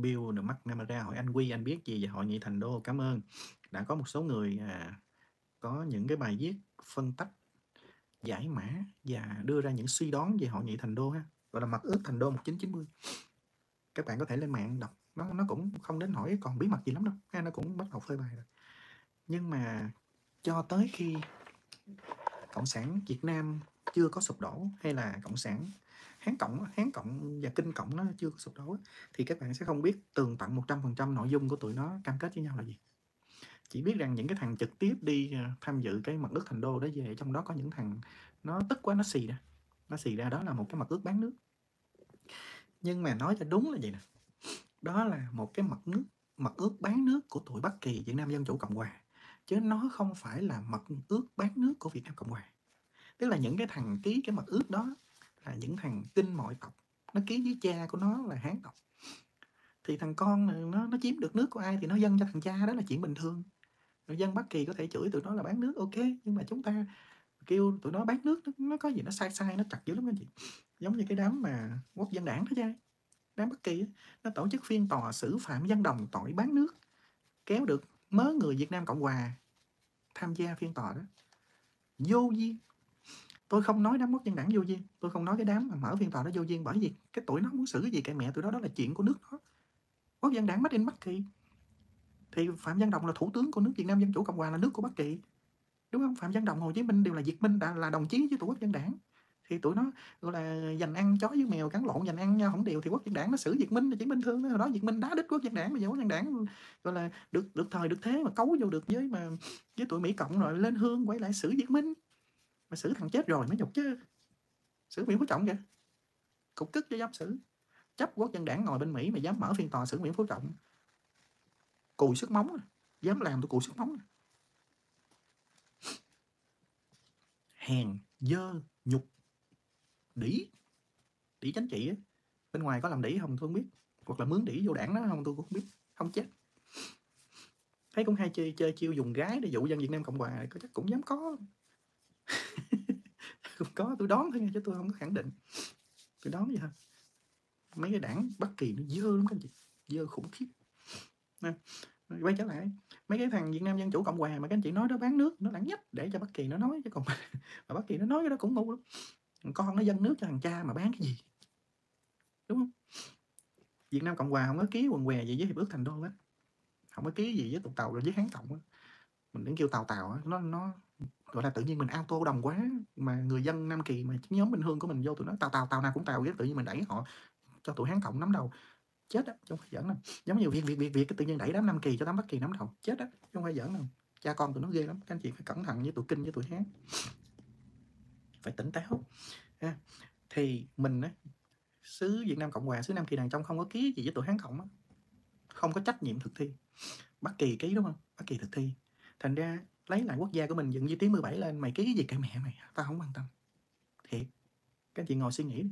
Bill The McNamara hỏi anh Quy anh biết gì về hội nghị thành đô? Cảm ơn. Đã có một số người à, có những cái bài viết phân tách giải mã và đưa ra những suy đoán về hội nghị thành đô ha. Gọi là mặt ước thành đô 1990 các bạn có thể lên mạng đọc. Nó nó cũng không đến hỏi còn bí mật gì lắm đâu ha nó cũng bắt đầu phơi bày rồi. Nhưng mà cho tới khi cộng sản Việt Nam chưa có sụp đổ hay là cộng sản Hán cộng Hán cộng và Kinh cộng nó chưa có sụp đổ thì các bạn sẽ không biết tường tận 100% nội dung của tụi nó cam kết với nhau là gì. Chỉ biết rằng những cái thằng trực tiếp đi ờ, tham dự cái mật ước thành đô đó về, trong đó có những thằng nó tức quá, nó xì ra. Nó xì ra, đó là một cái mật ước bán nước. Nhưng mà nói cho đúng là gì nè. Đó là một cái mật nước mật ước bán nước của tụi Bắc Kỳ, Việt Nam Dân Chủ Cộng Hòa. Chứ nó không phải là mật ước bán nước của Việt Nam Cộng Hòa. Tức là những cái thằng ký cái mật ước đó là những thằng kinh mọi tộc. Nó ký với cha của nó là hán tộc. Thì thằng con nó nó chiếm được nước của ai thì nó dâng cho thằng cha đó là chuyện bình thường. Rồi dân bất Kỳ có thể chửi tụi nó là bán nước ok nhưng mà chúng ta kêu tụi nó bán nước nó, nó có gì nó sai sai nó chặt dữ lắm anh chị. Giống như cái đám mà quốc dân đảng đó cha đám bất Kỳ nó tổ chức phiên tòa xử phạm dân đồng tội bán nước kéo được mớ người Việt Nam Cộng Hòa tham gia phiên tòa đó. Vô duyên tôi không nói đám mất dân đảng vô duyên, tôi không nói cái đám mà mở phiên tòa đó vô duyên bởi vì cái tuổi nó muốn xử cái gì, cái mẹ tụi đó đó là chuyện của nước nó quốc dân đảng mất in bất Kỳ thì Phạm Văn Đồng là thủ tướng của nước Việt Nam Dân Chủ Cộng Hòa, là nước của Bắc Kỳ đúng không? Phạm Văn Đồng, Hồ Chí Minh đều là Việt Minh, đã là đồng chí với tổ quốc dân đảng. Thì tụi nó gọi là dành ăn chó với mèo cắn lộn, dành ăn nhau không đều. Thì quốc dân đảng nó xử Việt Minh là chỉ bình thường đó Việt Minh đá đích quốc dân đảng, bây giờ quốc dân đảng gọi là được được thời được thế mà cấu vô được với mà, với tụi Mỹ cộng rồi lên hương quay lại xử Việt Minh mà xử thằng chết rồi mới nhục chứ. Xử Nguyễn Phú Trọng kìa. Cục cức cho dám xử. Chấp quốc dân đảng ngồi bên Mỹ mà dám mở phiên tòa xử Nguyễn Phú Trọng. Cùi sức móng. Dám làm tôi cùi sức móng. Hèn, dơ, nhục. Đỉ. Đỉ chánh trị bên ngoài có làm đỉ không tôi không biết. Hoặc là mướn đỉ vô đảng đó không tôi cũng không biết. Không chết thấy cũng hay chơi chơi chiêu dùng gái để dụ dân Việt Nam Cộng Hòa, có chắc cũng dám có. không có, tôi đoán thôi nha, chứ tôi không có khẳng định. Tôi đoán vậy thôi. Mấy cái đảng bất kỳ nó dơ lắm các anh chị, dơ khủng khiếp. Nè quay trở lại, mấy cái thằng Việt Nam Dân Chủ Cộng Hòa mà các anh chị nói đó bán nước, nó lãng nhất để cho Bất Kỳ nó nói, chứ còn mà Bất Kỳ nó nói cái đó cũng ngu lắm. Con nó dân nước cho thằng cha mà bán cái gì? Đúng không? Việt Nam Cộng Hòa không có ký quần què gì với hiệp ước thành đô hết. Không có ký gì với tụi tàu rồi với hán cộng á mình đến kêu tàu tàu á, nó nó, gọi là tự nhiên mình auto đồng quá, mà người dân Nam Kỳ mà nhóm bình hương của mình vô tụi nó tàu tàu tàu nào cũng tàu vậy tự nhiên mình đẩy họ cho tụi hán cộng nắm đầu. Chết á không phải giỡn đâu. Giống như việc việc việc việc cái tự nhiên đẩy đám Nam Kỳ cho đám Bắc Kỳ nắm đầu. Chết á không phải giỡn đâu. Cha con tụi nó ghê lắm. Các anh chị phải cẩn thận với tụi kinh, với tụi hán. Phải tỉnh táo. Ha. thì mình á, xứ Việt Nam Cộng Hòa, xứ Nam Kỳ đàn trong không có ký gì với tụi Hán Cộng á. Không có trách nhiệm thực thi. Bất Kỳ ký đúng không? Bất Kỳ thực thi thành ra lấy lại quốc gia của mình, dựng di tiếng 17 lên, mày ký cái gì cả mẹ mày, tao không quan tâm. Thiệt. Các anh chị ngồi suy nghĩ đi.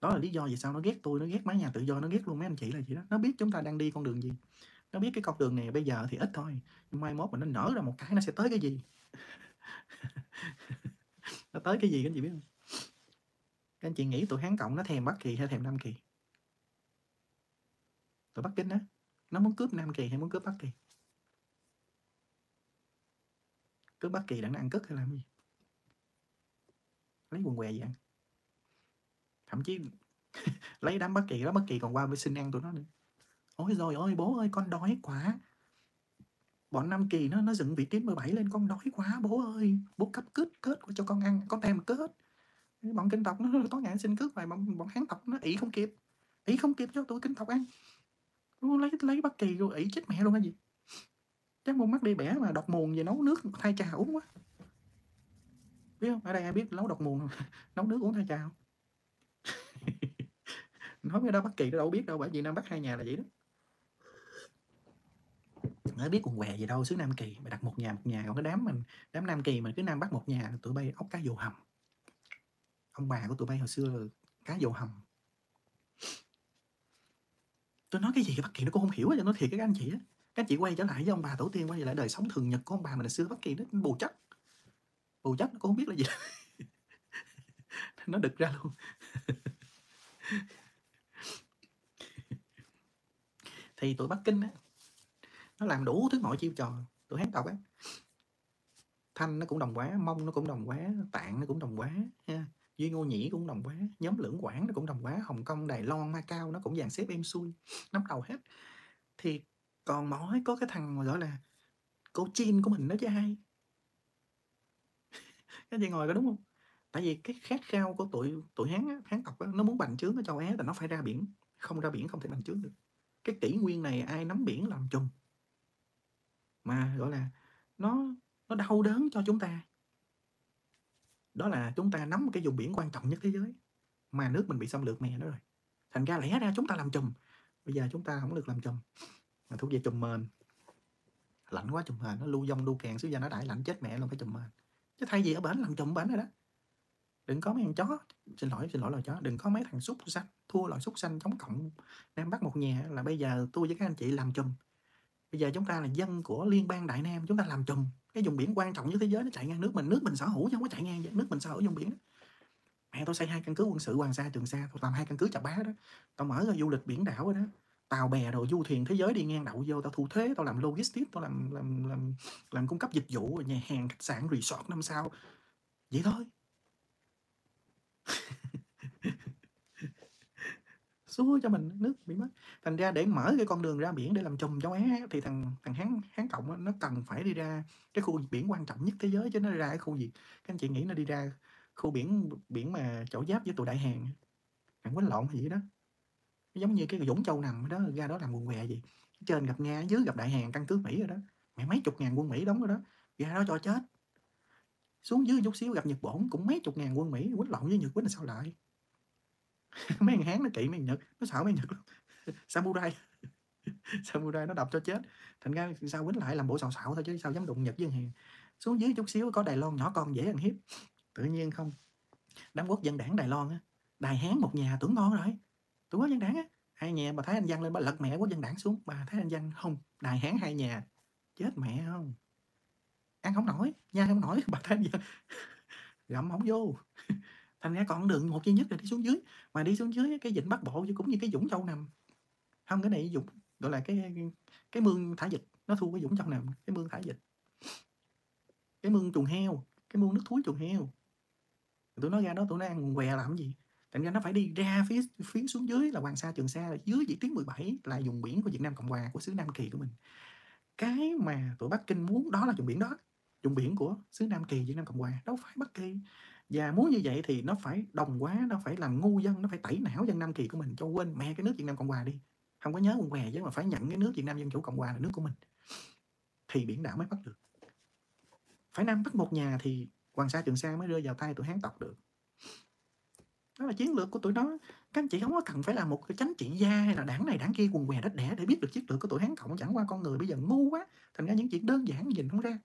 Đó là lý do vì sao nó ghét tôi, nó ghét mái nhà tự do, nó ghét luôn mấy anh chị là gì đó. Nó biết chúng ta đang đi con đường gì. Nó biết cái con đường này bây giờ thì ít thôi, nhưng mai mốt mà nó nở ra một cái nó sẽ tới cái gì? Nó tới cái gì các anh chị biết không? Các anh chị nghĩ tụi hán cộng nó thèm bắc kỳ hay thèm nam kỳ? Tụi bắc kinh á, nó muốn cướp nam kỳ hay muốn cướp bắc kỳ? Cướp bất kỳ đặng nó ăn cất hay làm gì? Lấy quần què gì ăn. Thậm chí lấy đám bất kỳ đó bất kỳ còn qua với xin ăn tụi nó nữa. Ôi rồi ôi bố ơi con đói quá. Bọn Nam Kỳ nó nó dựng vị trí 17 lên con đói quá bố ơi. Bố cấp kết kết cho con ăn con thèm kết bọn kinh tộc nó, nó tối ngày xin cướp vài bọn, bọn hán tộc nó ỷ không kịp. Ỷ không kịp cho tụi kinh tộc ăn. Lấy lấy bất kỳ rồi ỷ chết mẹ luôn cái gì? Chắc con mắt đi bẻ mà đọc muồn về nấu nước thay trà uống quá. Biết không? Ở đây ai biết nấu đọc muồn nấu nước uống thay trà không? Nói với đó bất kỳ đâu biết đâu, bởi vì nam bắc hai nhà là vậy đó. Nó biết quần què gì đâu, xứ nam kỳ. Mà đặt một nhà một nhà, còn cái đám mình, đám nam kỳ mình cứ nam bắc một nhà, tụi bay ốc cá dầu hầm. Ông bà của tụi bay hồi xưa là cá dầu hầm. Tôi nói cái gì bất kỳ nó cũng không hiểu cho nó thiệt các anh chị á các chị quay trở lại với ông bà tổ tiên, quay lại đời sống thường nhật của ông bà mình là xưa bất kỳ, nó bù chất bù chất nó cũng không biết là gì. Nó đực ra luôn. Thì tụi Bắc Kinh á, nó làm đủ thứ mọi chiêu trò, tụi Hán tộc á. Thanh nó cũng đồng quá Mông nó cũng đồng quá Tạng nó cũng đồng quá ha. Duy Ngô Nhĩ cũng đồng quá nhóm lưỡng quảng nó cũng đồng quá Hồng Kông, Đài Loan ma cao nó cũng dàn xếp em xuôi, nắm đầu hết. Thì còn mỗi có cái thằng mà gọi là cô chim của mình đó chứ hay. Cái gì ngồi có đúng không? Tại vì cái khát khao của tụi tụi hán á, hán tộc á, nó muốn bành trướng ở châu á là nó phải ra biển. Không ra biển không thể bành trướng được. Cái kỷ nguyên này ai nắm biển làm chùm. Mà gọi là nó nó đau đớn cho chúng ta. Đó là chúng ta nắm cái vùng biển quan trọng nhất thế giới. Mà nước mình bị xâm lược mè đó rồi. Thành ra lẽ ra chúng ta làm chùm. Bây giờ chúng ta không được làm chùm mà thuốc về chùm mền. Lạnh quá, chùm mền nó lưu dông lưu kèn, xíu giờ nó đại lạnh, chết mẹ luôn cái chùm mền. Chứ thay vì ở bển làm chùm bển rồi đó. Đừng có mấy thằng chó, xin lỗi xin lỗi loài chó, đừng có mấy thằng súc xanh thua loại súc xanh chống cộng nam bắc một nhà là bây giờ tôi với các anh chị làm chùm. Bây giờ chúng ta là dân của liên bang đại nam, chúng ta làm chùm. Cái vùng biển quan trọng nhất thế giới nó chạy ngang nước mình nước mình sở hữu chứ không có chạy ngang vậy. nước mình sở hữu vùng biển đó. mẹ tôi xây hai căn cứ quân sự, hoàng sa, trường sa, tôi làm hai căn cứ chập bá đó. Tôi mở ra du lịch biển đảo rồi đó tàu bè đồ du thuyền thế giới đi ngang đậu vô, tao thu thuế tao làm logistics, tao làm làm làm làm cung cấp dịch vụ, nhà hàng, khách sạn, resort năm sao. Vậy thôi. Xua cho mình, nước bị mất. Thành ra để mở cái con đường ra biển để làm chùm châu Á thì thằng thằng hán hán cộng nó cần phải đi ra cái khu biển quan trọng nhất thế giới chứ nó ra cái khu gì? Các anh chị nghĩ nó đi ra khu biển biển mà chỗ giáp với tụi đại hàng hàn quánh lộn gì đó giống như cái dũng Châu nằm đó, ra đó làm quần què gì trên gặp Nga, dưới gặp Đại Hàn, căn cứ Mỹ rồi đó. Mẹ mấy chục ngàn quân Mỹ đóng rồi đó, ra đó cho chết. Xuống dưới chút xíu gặp Nhật Bổn cũng mấy chục ngàn quân Mỹ, quýnh lộn với Nhật, quýnh là sao lại? Mấy thằng Hán nó kỵ mấy thằng Nhật, nó sợ mấy thằng Nhật lắm samurai. Samurai nó đập cho chết. Thành ra sao quýnh lại làm bộ xào xạo thôi chứ sao dám đụng Nhật với Hàn. Xuống dưới chút xíu có Đài Loan nhỏ con dễ ăn hiếp. Tự nhiên không. Đám quốc dân đảng Đài Loan á, Đài Hán một nhà tưởng ngon rồi tụi quốc dân đảng á. Hai nhà, bà Thái Anh Văn lên, bà lật mẹ của dân đảng xuống. Bà Thái Anh Văn, không, Đài Hán hai nhà. Chết mẹ không? Ăn không nổi, nha không nổi, bà Thái Anh Văn. Gặm không vô. Thành ra còn đường một duy nhất là đi xuống dưới. Mà đi xuống dưới cái vịnh Bắc Bộ chứ cũng như cái dũng Châu nằm. Không, cái này dũng gọi là cái cái mương thả dịch nó thu cái dũng Châu nằm, cái mương thả dịch cái mương chuồng heo, cái mương nước thúi chuồng heo. Tụi nó ra đó tụi nó ăn què làm gì? Thành ra nó phải đi ra phía phía xuống dưới là Hoàng Sa Trường Sa, dưới vĩ tuyến 17 là vùng biển của Việt Nam Cộng Hòa, của xứ Nam Kỳ của mình. Cái mà tụi Bắc Kinh muốn đó là vùng biển đó, vùng biển của xứ Nam Kỳ, Việt Nam Cộng Hòa, đâu phải Bắc Kỳ. Và muốn như vậy thì nó phải đồng quá, nó phải làm ngu dân, nó phải tẩy não dân Nam Kỳ của mình, cho quên mẹ cái nước Việt Nam Cộng Hòa đi. Không có nhớ quần què chứ mà phải nhận cái nước Việt Nam Dân Chủ Cộng Hòa là nước của mình. Thì biển đảo mới bắt được. Phải Nam bắt một nhà thì Hoàng Sa Trường Sa mới rơi vào tay tụi Hán tộc được đó là chiến lược của tụi nó. Các anh chị không có cần phải là một cái chánh trị gia hay là đảng này, đảng kia quần què đất đẻ để biết được chiến lược của tụi Hán Cộng. Chẳng qua con người bây giờ ngu quá, thành ra những chuyện đơn giản nhìn không ra.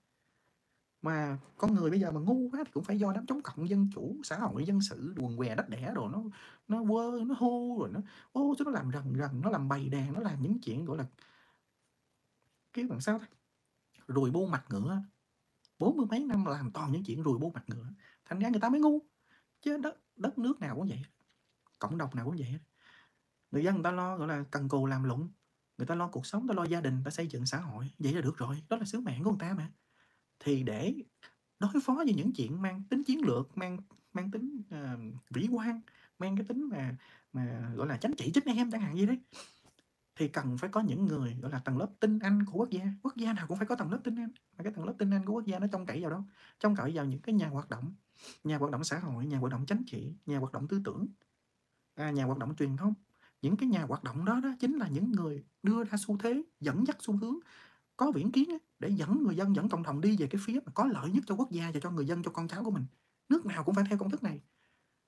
Mà con người bây giờ mà ngu quá thì cũng phải do đám chống cộng, dân chủ, xã hội, dân sự, quần què đất đẻ rồi nó nó quơ, nó hô rồi nó, ô chứ nó làm rần rần, nó làm bày đàn, nó làm những chuyện gọi là cái bằng sao ta? Rùi bu mặt ngựa. Bốn mươi mấy năm làm toàn những chuyện rùi bu mặt ngựa. Thành ra người ta mới ngu. Chứ đó đất nước nào cũng vậy cộng đồng nào cũng vậy người dân người ta lo gọi là cần cù làm lụng người ta lo cuộc sống người ta lo gia đình người ta xây dựng xã hội vậy là được rồi đó là sứ mạng của người ta mà. Thì để đối phó với những chuyện mang tính chiến lược mang mang tính uh, vĩ quan mang cái tính mà mà gọi là chánh trị chính em chẳng hạn gì đấy thì cần phải có những người gọi là tầng lớp tinh anh của quốc gia. Quốc gia nào cũng phải có tầng lớp tinh anh mà cái tầng lớp tinh anh của quốc gia nó trông cậy vào đâu? Trông cậy vào những cái nhà hoạt động nhà hoạt động xã hội nhà hoạt động chính trị nhà hoạt động tư tưởng à, nhà hoạt động truyền thông. Những cái nhà hoạt động đó đó chính là những người đưa ra xu thế dẫn dắt xu hướng có viễn kiến để dẫn người dân dẫn cộng đồng đi về cái phía mà có lợi nhất cho quốc gia và cho người dân cho con cháu của mình. Nước nào cũng phải theo công thức này.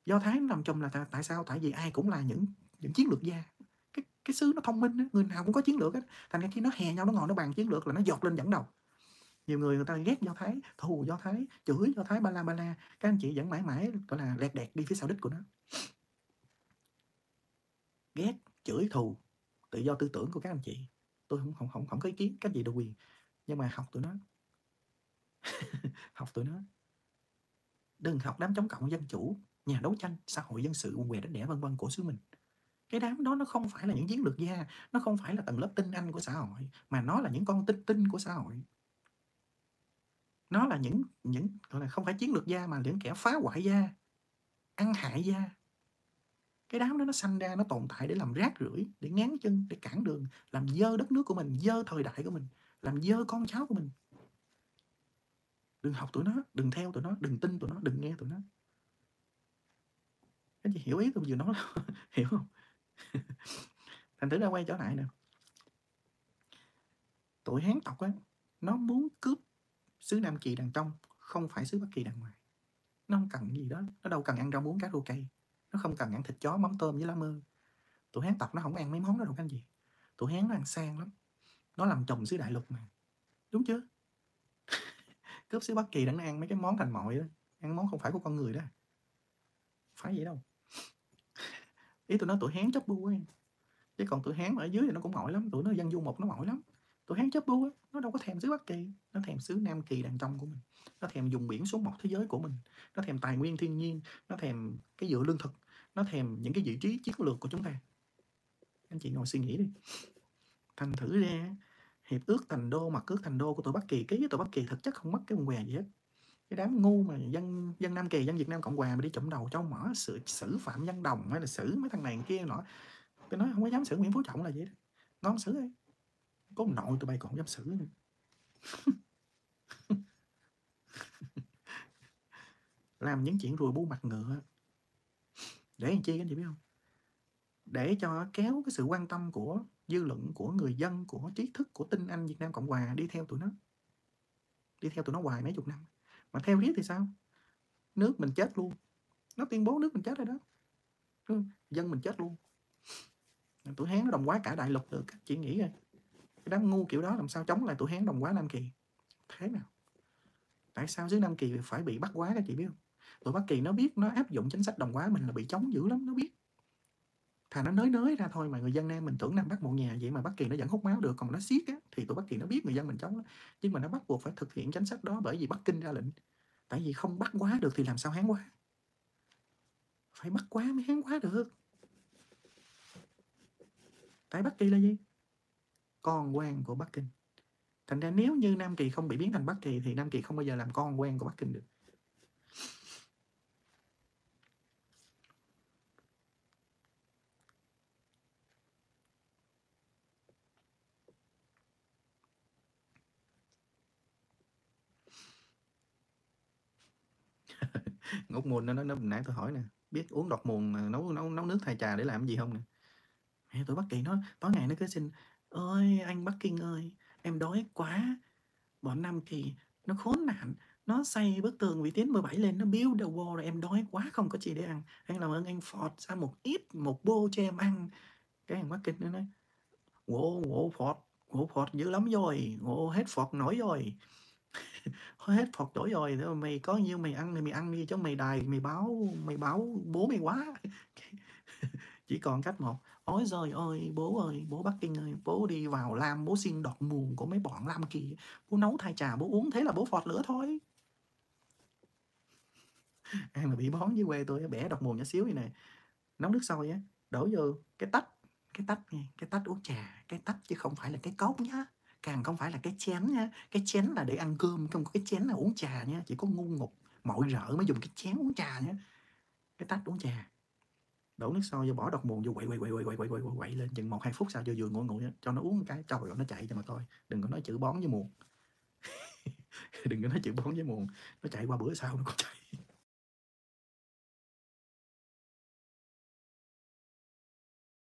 Do thái làm nằm là tại, tại sao? Tại vì ai cũng là những những chiến lược gia. Cái cái xứ nó thông minh người nào cũng có chiến lược á thành ra khi nó hè nhau nó ngồi nó bàn chiến lược là nó giọt lên dẫn đầu nhiều người người ta ghét do thái thù do thái chửi do thái ba la ba la. Các anh chị vẫn mãi mãi gọi là lẹt đẹt đi phía sau đích của nó. Ghét chửi thù tự do tư tưởng của các anh chị. Tôi không không không không có ý kiến các gì được quyền. Nhưng mà học tụi nó. Học tụi nó. Đừng học đám chống cộng dân chủ nhà đấu tranh xã hội dân sự quần què đánh đẻ vân vân của xứ mình. Cái đám đó nó không phải là những chiến lược gia, nó không phải là tầng lớp tinh anh của xã hội, mà nó là những con tinh tinh của xã hội. Nó là những những gọi là không phải chiến lược gia mà những kẻ phá hoại gia, ăn hại gia. Cái đám đó nó sanh ra, nó tồn tại để làm rác rưởi, để ngán chân, để cản đường, làm dơ đất nước của mình, dơ thời đại của mình, làm dơ con cháu của mình. Đừng học tụi nó, đừng theo tụi nó, đừng tin tụi nó, đừng nghe tụi nó. Các chị hiểu ý tôi vừa nói không? hiểu không? Thành thử ra quay trở lại nè. Tụi Hán tộc á, nó muốn cướp xứ Nam Kỳ đằng trong, không phải xứ Bắc Kỳ đằng ngoài. Nó không cần gì đó, nó đâu cần ăn rau muống cá rô cây. Nó không cần ăn thịt chó, mắm tôm với lá mơ. Tụi Hán tộc nó không ăn mấy món đó đâu anh gì. Tụi Hán nó ăn sang lắm. Nó làm chồng xứ đại lục mà. Đúng chưa? cướp xứ Bắc Kỳ đặng ăn mấy cái món thành mọi đó. Ăn món không phải của con người đó. Phải vậy đâu. Ý tụi nó tụi Hán chấp bu ấy. Chứ còn tụi Hán ở dưới thì nó cũng mỏi lắm. Tụi nó dân du mục nó mỏi lắm. Tụi Hán chấp bu á, nó đâu có thèm xứ Bắc Kỳ. Nó thèm xứ Nam Kỳ đằng trong của mình. Nó thèm dùng biển số một thế giới của mình. Nó thèm tài nguyên thiên nhiên. Nó thèm cái dựa lương thực. Nó thèm những cái vị trí chiến lược của chúng ta. Anh chị ngồi suy nghĩ đi. Thành thử ra hiệp ước thành đô mặt ước thành đô của tụi Bắc Kỳ ký với tụi Bắc Kỳ thực chất không mất cái quần què gì hết cái đám ngu mà dân dân Nam Kỳ dân Việt Nam Cộng Hòa mà đi chụm đầu trong mở xử xử phạm dân đồng hay là xử mấy thằng này kia nọ tôi nói không có dám xử Nguyễn Phú Trọng là vậy đó nó không xử đi có nội tụi bay còn không dám xử nữa. Làm những chuyện rùi bu mặt ngựa. Để làm chi anh chị biết không? Để cho kéo cái sự quan tâm của dư luận, của người dân, của trí thức, của tinh anh Việt Nam Cộng Hòa đi theo tụi nó. Đi theo tụi nó hoài mấy chục năm. Mà theo riết thì sao? Nước mình chết luôn. Nó tuyên bố nước mình chết rồi đó. Dân mình chết luôn. Tụi hán nó đồng quá cả đại lục được, các chị nghĩ rồi đám ngu kiểu đó làm sao chống lại tụi hán đồng quá nam kỳ? Thế nào? Tại sao dưới nam kỳ phải bị bắt quá các chị biết không? Tụi bắc kỳ nó biết, nó áp dụng chính sách đồng quá mình là bị chống dữ lắm, nó biết. Thà nó nới nới ra thôi mà người dân nam mình tưởng nam bắc một nhà vậy mà bắc kỳ nó vẫn hút máu được, còn nó siết á, thì tụi bắc kỳ nó biết người dân mình chống đó. nhưng mà nó bắt buộc phải thực hiện chính sách đó bởi vì bắc kinh ra lệnh. Tại vì không bắt quá được thì làm sao hán quá phải bắt quá mới hán quá được. Tại bắc kỳ là gì? Con quan của bắc kinh. Thành ra nếu như nam kỳ không bị biến thành bắc kỳ thì nam kỳ không bao giờ làm con quan của bắc kinh được. Ngốc mùn nó nó nãy tôi hỏi nè, biết uống đọt mùn nấu nấu nấu nước thay trà để làm gì không nè? Mẹ tụi bất kỳ nó tối ngày nó cứ xin ơi anh bắc kinh ơi, em đói quá. Bọn nam kỳ nó khốn nạn, nó xây bức tường vị tiến 17 lên, nó build the wall rồi em đói quá, không có gì để ăn. Anh làm ơn anh Ford ra một ít, một bô cho em ăn. Cái thằng bắc kinh nó nói ngộ ngộ Ford ngộ Ford dữ lắm rồi ngộ hết Ford nổi rồi. Hết Phật đổi rồi mày có nhiêu mày ăn thì mày ăn đi, chứ mày đài, mày báo mày báo bố mày quá. Chỉ còn cách một ôi giời ơi, bố ơi, bố Bắc Kinh ơi, bố đi vào làm bố xin đọt muồn của mấy bọn Lam kỳ bố nấu thay trà, bố uống thế là bố phọt lửa thôi. Ai mà bị bón với quê tôi bẻ đọt muồn nhỏ xíu như này nấu nước sôi á, đổ vô cái tách cái tách nghe, cái tách uống trà, cái tách chứ không phải là cái cốc nhá. Càng không phải là cái chén nha. Cái chén là để ăn cơm, không có cái chén là uống trà nha. Chỉ có ngu ngục mọi rợ mới dùng cái chén uống trà nhé cái tách uống trà đổ nước sôi vô bỏ độc mùn vô quậy quậy quậy quậy quậy quậy quậy, quậy, quậy lên chừng một hai phút sau vô vừa ngồi ngồi cho nó uống một cái cho rồi nó chạy cho mà coi. Đừng có nói chữ bón với muộn. Đừng có nói chữ bón với muộn. Nó chạy qua bữa sau nó còn chạy.